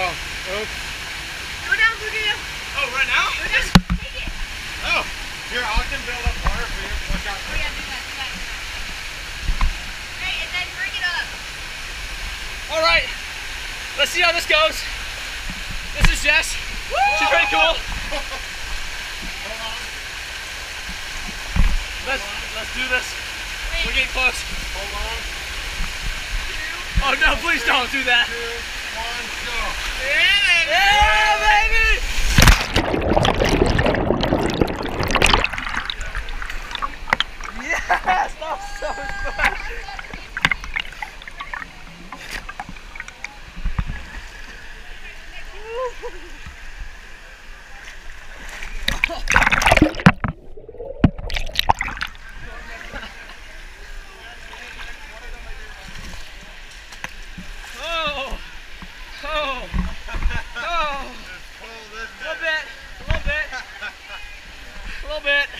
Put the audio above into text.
Oh, oops. Go down, Lugia. Oh, right now? Go down. Take it. Oh. Here, I can build up water for you. Watch out. Oh, yeah, do that. Do that. Great, and then bring it up. All right. Let's see how this goes. This is Jess. Woo! She's pretty cool. let's, let's do this. Wait. We're getting close. Hold on. Two, oh no, please do don't do that. Two, one, go. Oh,